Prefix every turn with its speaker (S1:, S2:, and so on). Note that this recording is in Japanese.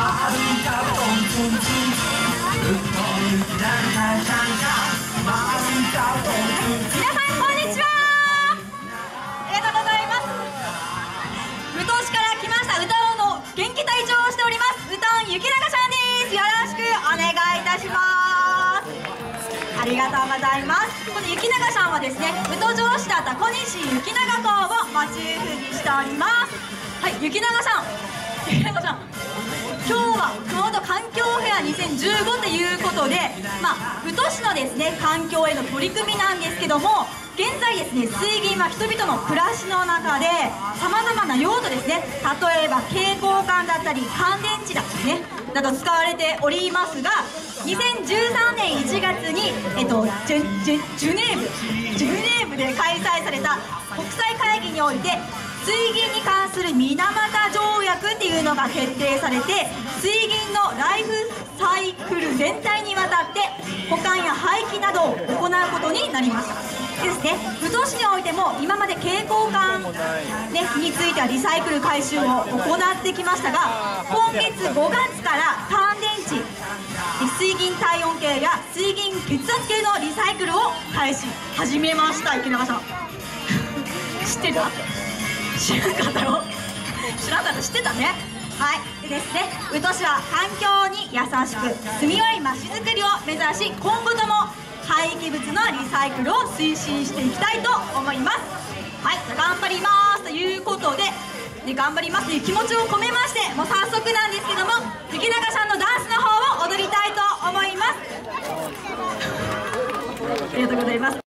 S1: 皆さんこんにちはありがとうございます。武藤から来ましたの元気をしております。ゆきながさんですよろしくお願いいたしますありがとうございますこさんはですね武藤城市だった小西ゆきながをモチーフにしております。はい、さん。さん。今日は熊本環境フェア2015ということで、まあ、宇土市のですね環境への取り組みなんですけども現在ですね水銀は人々の暮らしの中でさまざまな用途ですね例えば蛍光管だったり乾電池だったりねなど使われておりますが2013年1月に、えっと、ジュジュジュネーブジュネーブで開催された国際会議において水銀に関する水俣条約いうのが決定されて水銀のライフサイクル全体にわたって保管や廃棄などを行うことになりました。ですね。武藤市においても今まで蛍光管、ね、についてはリサイクル回収を行ってきましたが今月5月から乾電池水銀体温計や水銀血圧計のリサイクルを開始。始めました。池永さん知ってた？知らなかったろ知らなかった知ってたね。はい。でですね宇土市は環境に優しく住みよい街づくりを目指し今後とも廃棄物のリサイクルを推進していきたいと思います。はい。頑張りますということでね、頑張りますという気持ちを込めましてもう早速なんですけども雪永さんのダンスの方を踊りたいと思います。ありがとうございます。